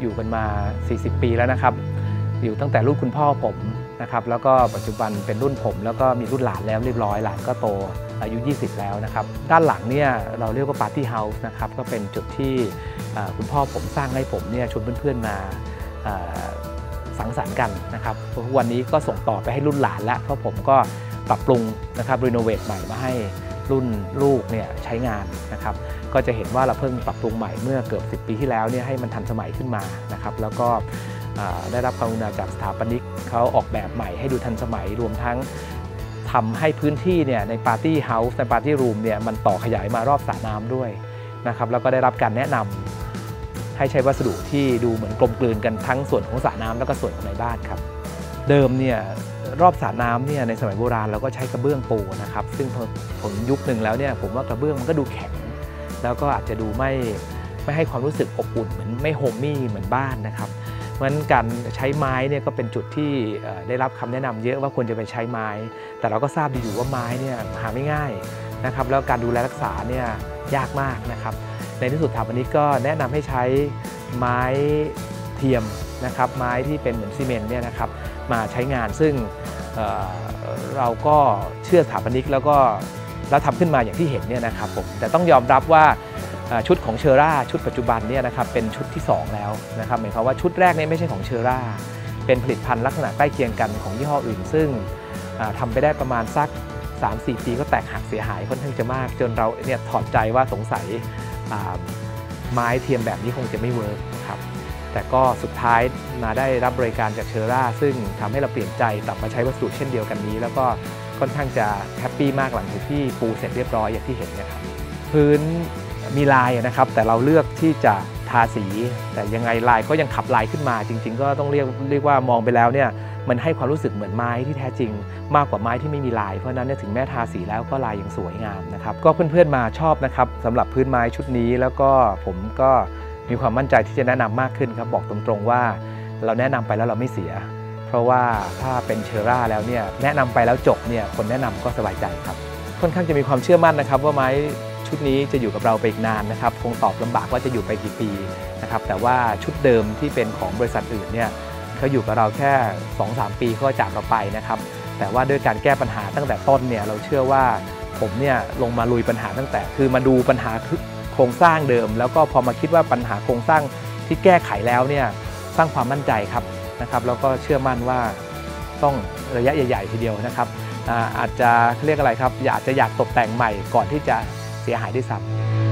อยู่กันมา 40 ปีแล้วนะครับ อยู่ตั้งแต่รุ่นคุณพ่อผมนะครับแล้วก็ปัจจุบันเป็นรุ่นผม แล้วก็มีรุ่นหลานแล้วเรียบร้อยหลานก็โตอายุ 20 แล้วนะครับ ด้านหลังเนี่ยเราเรียกว่าปาร์ตี้เฮาส์นะครับก็เป็นจุดที่คุณพ่อผมสร้างให้ผมเนี่ยชวนเพื่อนๆมาสังสรรค์กันนะครับวันนี้ก็ส่งต่อไปให้รุ่นหลานแล้วเพราะผมก็ปรับปรุงนะครับรีโนเวทใหม่มาให้ รุ่นลูกเนี่ยใช้งานนะครับก็จะเห็นว่าเราเพิ่งปรับปรุงใหม่เมื่อเกือบ 10 ปีที่แล้วเนี่ยให้มันทันสมัยขึ้นมานะครับแล้วก็ได้รับความกรุณาจากสถาปนิกเขาออกแบบใหม่ให้ดูทันสมัยรวมทั้งทำให้พื้นที่เนี่ยในปาร์ตี้เฮาส์ในปาร์ตี้รูมเนี่ยมันต่อขยายมารอบสระน้ำด้วยนะครับแล้วก็ได้รับการแนะนำให้ใช้วัสดุที่ดูเหมือนกลมกลืนกันทั้งส่วนของสระน้ำแล้วก็ส่วนของในบ้านครับ เดิมเนี่ยรอบสระน้ำเนี่ยในสมัยโบราณเราก็ใช้กระเบื้องปูนะครับ ซึ่งผลยุคหนึ่งแล้วเนี่ยผมว่ากระเบื้องมันก็ดูแข็ง แล้วก็อาจจะดูไม่ไม่ให้ความรู้สึกอบอุ่นเหมือนไม่โฮมมี่เหมือนบ้านนะครับเพราะฉะนั้นการใช้ไม้เนี่ยก็เป็นจุดที่ได้รับคำแนะนำเยอะว่าควรจะไปใช้ไม้ แต่เราก็ทราบดีอยู่ว่าไม้เนี่ยหาไม่ง่ายนะครับแล้วการดูแลรักษาเนี่ยยากมากนะครับ ในที่สุดสถาปนิกก็แนะนำให้ใช้ไม้เทียม นะครับไม้ที่เป็นเหมือนซีเมนต์เนี่ยนะครับมาใช้งานซึ่งเราก็เชื่อสถาปนิกแล้วก็แล้วทำขึ้นมาอย่างที่เห็นเนี่ยนะครับผมแต่ต้องยอมรับว่าชุดของเฌอร่าชุดปัจจุบันเนี่ยนะครับเป็นชุดที่ 2 แล้วนะครับหมายความว่าชุดแรกเนี่ยไม่ใช่ของเฌอร่าเป็นผลิตภัณฑ์ลักษณะใกล้เคียงกันของยี่ห้ออื่น ซึ่งอ่าทำไปได้ประมาณสัก 3-4 ปีก็แตกหักเสียหายค่อนข้างจะมาก จนเราเนี่ยถอดใจว่าสงสัยไม้เทียมแบบนี้คงจะไม่ workครับ แต่ก็สุดท้ายมาได้รับบริการจากเฌอร่า ซึ่งทำให้เราเปลี่ยนใจกลับมาใช้วัสดุเช่นเดียวกันนี้ แล้วก็ค่อนข้างจะ happy มากหลังจากที่ปูเสร็จเรียบร้อยอย่างที่เห็นนะครับพื้นมีลายนะครับ แต่เราเลือกที่จะทาสี แต่ยังไงลายก็ยังขับลายขึ้นมาจริง ๆ ก็ต้องเรียกเรียกว่ามองไปแล้วเนี่ยมันให้ความรู้สึกเหมือนไม้ที่แท้จริง มากกว่าไม้ที่ไม่มีลาย เพราะฉะนั้นเนี่ยถึงแม้ทาสีแล้วก็ลายยังสวยงามนะครับ ก็เพื่อนๆมาชอบนะครับสำหรับพื้นไม้ชุดนี้แล้วก็ผมก็ มีความมั่นใจที่จะแนะนำมากขึ้นครับบอกตรงๆว่าเราแนะนำไปแล้วเราไม่เสีย เพราะว่าถ้าเป็นเชอร่าแล้วเนี่ยแนะนำไปแล้วจบเนี่ยคนแนะนำก็สบายใจครับ ค่อนข้างจะมีความเชื่อมั่นนะครับ ว่าไม้ชุดนี้จะอยู่กับเราไปอีกนานนะครับคงตอบลำบากว่าจะอยู่ไปกี่ปีนะครับแต่ว่าชุดเดิมที่เป็นของบริษัทอื่นเนี่ยเขาอยู่กับเราแค่ 2-3 ปีก็จากเราไปนะครับแต่ว่าด้วยการแก้ปัญหาตั้งแต่ต้นเนี่ยเราเชื่อว่าผมเนี่ยลงมาลุยปัญหาตั้งแต่ คือมาดูปัญหา โครงสร้างเดิม แล้วก็พอมาคิดว่าปัญหาโครงสร้างที่แก้ไขแล้วเนี่ยสร้างความมั่นใจครับนะครับแล้วก็เชื่อมั่นว่าต้องระยะใหญ่ ๆ ทีเดียวนะครับอาจจะเรียกอะไรครับอยากจะอยากตกแต่งใหม่ก่อนที่จะเสียหายด้วยซ้ำ